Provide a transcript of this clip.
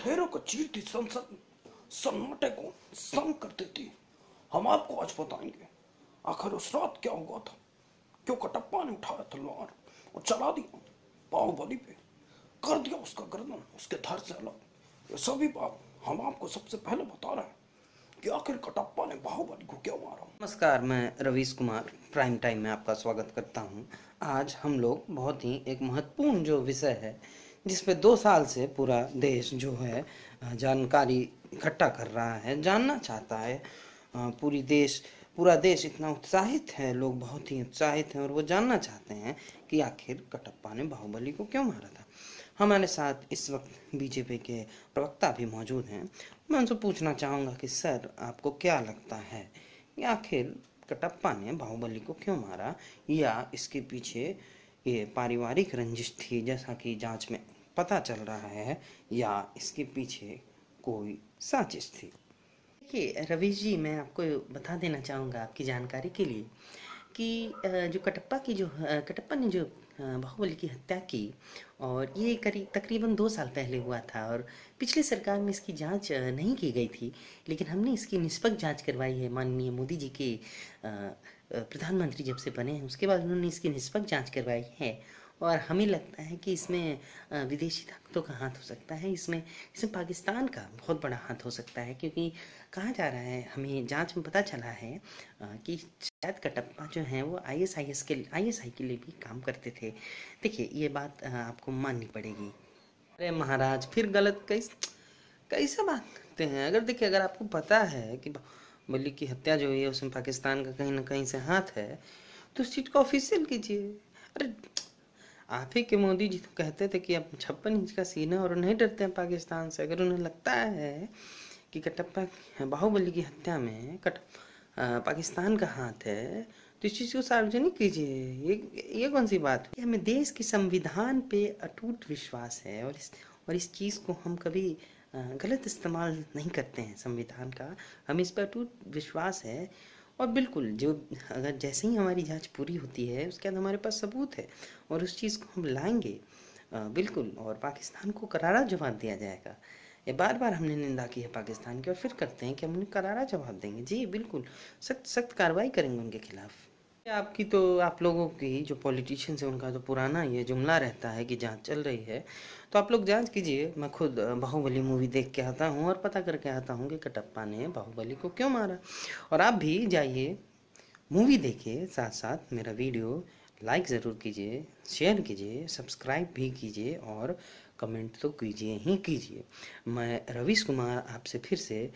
चीरती संसद सन्नाटे को संग कर देती। हम आपको आज बताएँगे, आखिर उस रात क्या हुआ था? क्यों कटप्पा ने उठाया तलवार और चला दिया? बाहुबली पे कर दिया उसका गर्दन, उसके धर से अलग। ये सभी बात हम आपको सबसे पहले बता रहे हैं कि आखिर कटप्पा ने बाहुबली को क्यों मारा? नमस्कार, मैं रवीश कुमार, प्राइम टाइम में आपका स्वागत करता हूँ। आज हम लोग बहुत ही एक महत्वपूर्ण जो विषय है जिस पे दो साल से पूरा देश जो है जानकारी इकट्ठा कर रहा है, जानना चाहता है। पूरी देश, पूरा देश इतना उत्साहित है, लोग बहुत ही उत्साहित हैं और वो जानना चाहते हैं कि आखिर कटप्पा ने बाहुबली को क्यों मारा था। हमारे साथ इस वक्त बीजेपी के प्रवक्ता भी मौजूद हैं। मैं उनसे पूछना चाहूँगा कि, सर, आपको क्या लगता है कि आखिर कटप्पा ने बाहुबली को क्यों मारा या इसके पीछे ये पारिवारिक रंजिश थी, जैसा कि जाँच में पता चल रहा है, या इसके पीछे कोई साजिश थी। देखिए रवीश जी, मैं आपको बता देना चाहूँगा आपकी जानकारी के लिए कि जो कटप्पा की जो कटप्पा ने जो बाहुबली की हत्या की, और ये करीब, तकरीबन दो साल पहले हुआ था, और पिछली सरकार में इसकी जाँच नहीं की गई थी, लेकिन हमने इसकी निष्पक्ष जाँच करवाई है माननीय मोदी जी के प्रधानमंत्री जब से बने हैं, उसके बाद उन्होंने इसकी निष्पक्ष जाँच करवाई है और हमें लगता है कि इसमें विदेशी ताकतों का हाथ हो सकता है, इसमें इसमें पाकिस्तान का बहुत बड़ा हाथ हो सकता है, क्योंकि कहा जा रहा है, हमें जाँच में पता चला है कि शायद कटप्पा जो हैं, वो आईएसआईएस के, आईएसआई के लिए भी काम करते थे। देखिए, ये बात आपको माननी पड़ेगी। अरे महाराज, फिर गलत कैसे कैसे बात करते हैं। अगर देखिए, अगर आपको पता है कि बल्ली की हत्या जो हुई है, उसमें पाकिस्तान का कहीं ना कहीं से हाथ है तो उस चीज़ को ऑफिशियल कीजिए। अरे, आप ही के मोदी जी तो कहते थे कि अब छप्पन इंच का सीना और नहीं डरते हैं पाकिस्तान से। अगर उन्हें लगता है कि कटप्पा बाहुबली की हत्या में कट पाकिस्तान का हाथ है तो इस चीज़ को सार्वजनिक कीजिए। ये ये कौन सी बात है? हमें देश के संविधान पे अटूट विश्वास है और इस और इस चीज़ को हम कभी गलत इस्तेमाल नहीं करते हैं संविधान का। हमें इस पर अटूट विश्वास है। और बिल्कुल, जो अगर जैसे ही हमारी जाँच पूरी होती है, उसके बाद हमारे पास सबूत है और उस चीज़ को हम लाएँगे बिल्कुल, और पाकिस्तान को करारा जवाब दिया जाएगा। ये बार बार हमने निंदा की है पाकिस्तान की, और फिर करते हैं कि हम उन्हें करारा जवाब देंगे। जी, बिल्कुल सख्त सख्त कार्रवाई करेंगे उनके खिलाफ। आपकी तो आप लोगों की जो पॉलिटिशियंस है, उनका तो पुराना ये जुमला रहता है कि जाँच चल रही है। तो आप लोग जाँच कीजिए। मैं खुद बाहुबली मूवी देख के आता हूँ और पता करके आता हूँ कि कटप्पा ने बाहुबली को क्यों मारा। और आप भी जाइए मूवी देखिए साथ साथ मेरा वीडियो लाइक ज़रूर कीजिए शेयर कीजिए सब्सक्राइब भी कीजिए और कमेंट तो कीजिए ही कीजिए। मैं रवीश कुमार आपसे फिर से